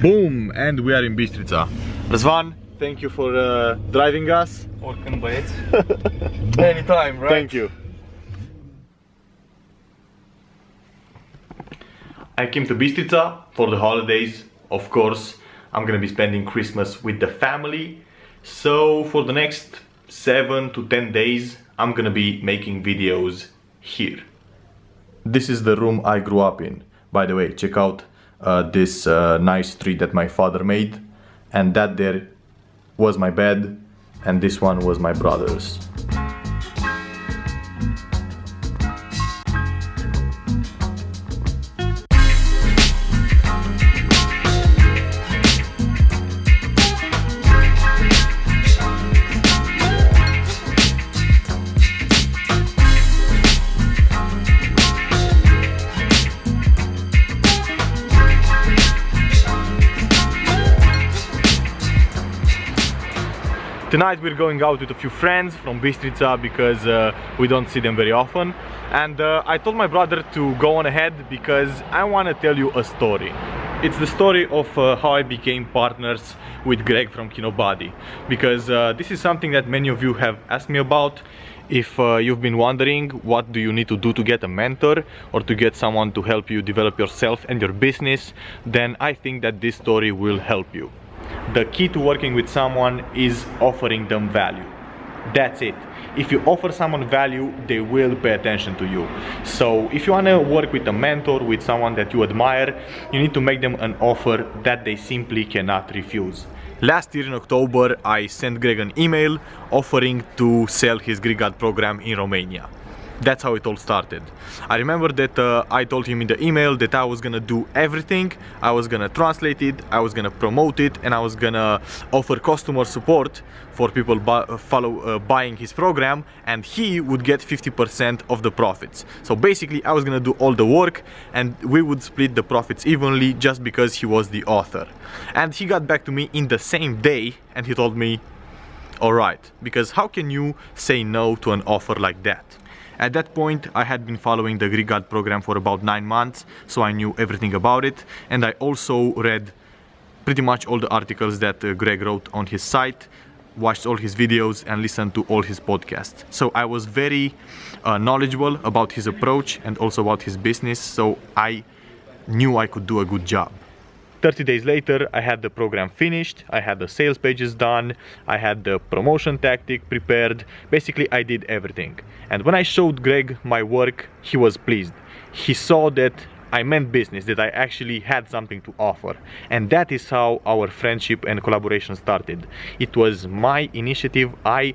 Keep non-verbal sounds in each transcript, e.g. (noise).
Boom! And we are in Bistrica. Razvan, thank you for uh, driving us. Oricând băieți. (laughs) Anytime, right? Thank you. I came to Bistrica for the holidays. Of course, I'm gonna be spending Christmas with the family. So for the next 7 to 10 days, I'm gonna be making videos here. This is the room I grew up in. By the way, check out uh, this uh, nice tree that my father made. And that there was my bed. And this one was my brother's. Tonight we're going out with a few friends from Bistrica because uh, we don't see them very often. And uh, I told my brother to go on ahead because I want to tell you a story. It's the story of uh, how I became partners with Greg from Kinobody. Because uh, this is something that many of you have asked me about. If uh, you've been wondering what do you need to do to get a mentor or to get someone to help you develop yourself and your business? Then I think that this story will help you the key to working with someone is offering them value. That's it. If you offer someone value they will pay attention to you. So if you want to work with a mentor with someone that you admire you need to make them an offer that they simply cannot refuse. Last year in October, I sent Greg an email offering to sell his Greek program in Romania that's how it all started. I remember that uh, I told him in the email that I was gonna do everything, I was gonna translate it, I was gonna promote it, and I was gonna offer customer support for people bu uh, follow uh, buying his program, and he would get 50% of the profits. So basically, I was gonna do all the work, and we would split the profits evenly just because he was the author. And he got back to me in the same day, and he told me, alright, because how can you say no to an offer like that? At that point, I had been following the Greek God program for about nine months, so I knew everything about it. And I also read pretty much all the articles that uh, Greg wrote on his site, watched all his videos and listened to all his podcasts. So I was very uh, knowledgeable about his approach and also about his business, so I knew I could do a good job. 30 days later, I had the program finished, I had the sales pages done, I had the promotion tactic prepared, basically I did everything. And when I showed Greg my work, he was pleased. He saw that I meant business, that I actually had something to offer. And that is how our friendship and collaboration started. It was my initiative, I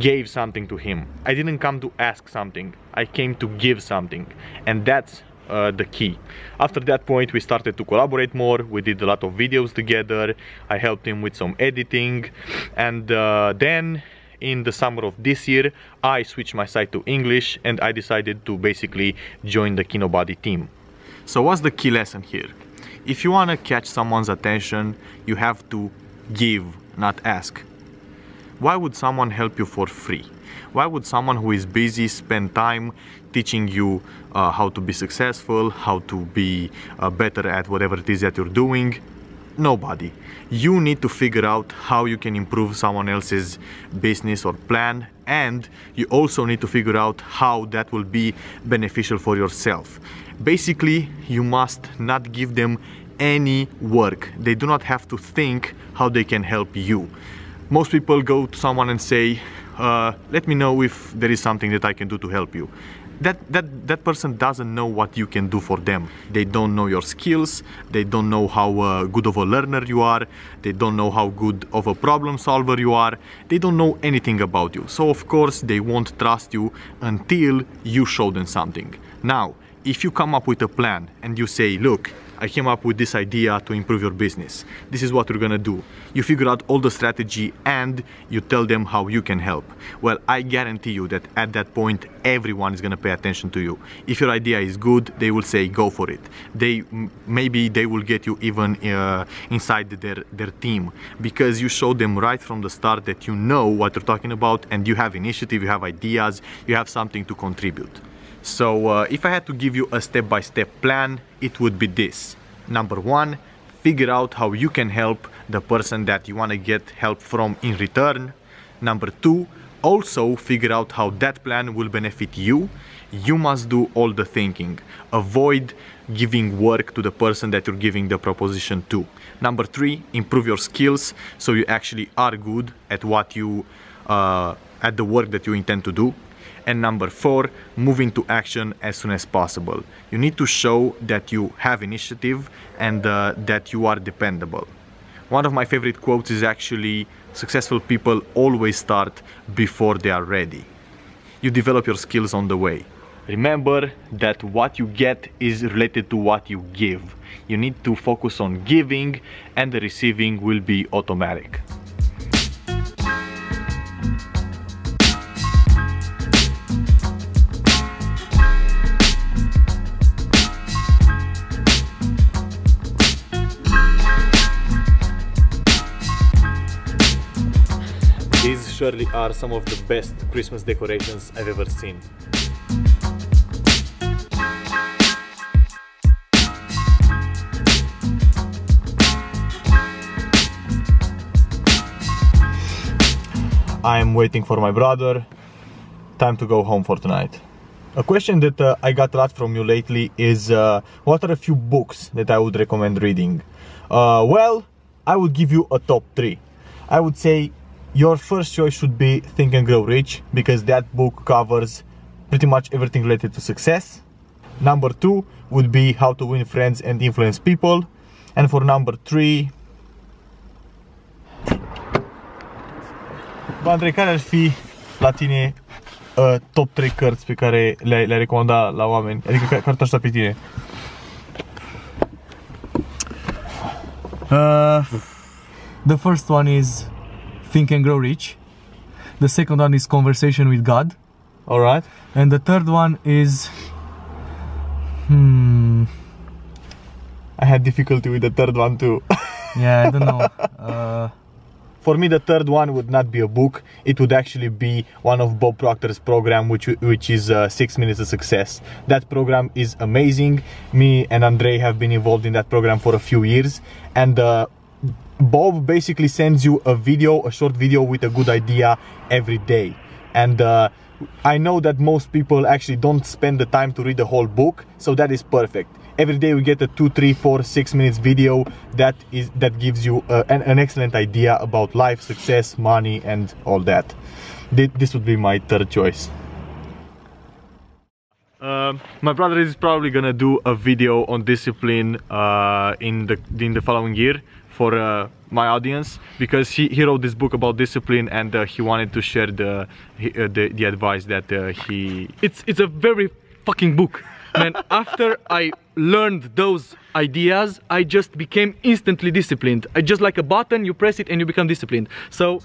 gave something to him. I didn't come to ask something, I came to give something. And that's uh, the key. After that point we started to collaborate more, we did a lot of videos together, I helped him with some editing and uh, then in the summer of this year I switched my site to English and I decided to basically join the Kinobody team. So what's the key lesson here? If you want to catch someone's attention, you have to give, not ask. Why would someone help you for free? Why would someone who is busy spend time teaching you uh, how to be successful, how to be uh, better at whatever it is that you're doing? Nobody. You need to figure out how you can improve someone else's business or plan and you also need to figure out how that will be beneficial for yourself. Basically, you must not give them any work. They do not have to think how they can help you most people go to someone and say, uh, let me know if there is something that I can do to help you. That, that, that person doesn't know what you can do for them. They don't know your skills, they don't know how uh, good of a learner you are, they don't know how good of a problem solver you are, they don't know anything about you. So of course they won't trust you until you show them something. Now, if you come up with a plan and you say, look, I came up with this idea to improve your business. This is what we're gonna do. You figure out all the strategy and you tell them how you can help. Well, I guarantee you that at that point, everyone is gonna pay attention to you. If your idea is good, they will say go for it. They maybe they will get you even uh, inside their their team because you show them right from the start that you know what you're talking about and you have initiative, you have ideas, you have something to contribute. So uh, if I had to give you a step-by-step -step plan, it would be this. Number one, figure out how you can help the person that you want to get help from in return. Number two, also figure out how that plan will benefit you. You must do all the thinking. Avoid giving work to the person that you're giving the proposition to. Number three, improve your skills so you actually are good at what you, uh, at the work that you intend to do. And number four, move into action as soon as possible. You need to show that you have initiative and uh, that you are dependable. One of my favorite quotes is actually, successful people always start before they are ready. You develop your skills on the way. Remember that what you get is related to what you give. You need to focus on giving and the receiving will be automatic. Surely are some of the best Christmas decorations I've ever seen. I'm waiting for my brother. Time to go home for tonight. A question that uh, I got a lot from you lately is uh, what are a few books that I would recommend reading? Uh, well, I would give you a top three. I would say your first choice should be Think and Grow Rich because that book covers pretty much everything related to success. Number two would be How to Win Friends and Influence People. And for number three, Andrei, care ar fi la tine uh, top 3 cărți pe care le-ai le recomanda la oameni? Adică care pe tine? Uh, the first one is Think and Grow Rich. The second one is Conversation with God. All right. And the third one is hmm. I had difficulty with the third one too. (laughs) yeah, I don't know. Uh, for me the third one would not be a book it would actually be one of bob proctor's program which which is uh, six minutes of success that program is amazing me and Andrei have been involved in that program for a few years and uh, bob basically sends you a video a short video with a good idea every day. And uh, I know that most people actually don't spend the time to read the whole book, so that is perfect. Every day we get a two three four six minutes video that is that gives you uh, an, an, excellent idea about life success money and all that. This would be my third choice. Uh, my brother is probably gonna do a video on discipline uh, in the in the following year for uh, my audience because he, he wrote this book about discipline and uh, he wanted to share the uh, the, the advice that he it's it's a very fucking book man. (laughs) After I learned those ideas I just became instantly disciplined. I just like a button you press it and you become disciplined. So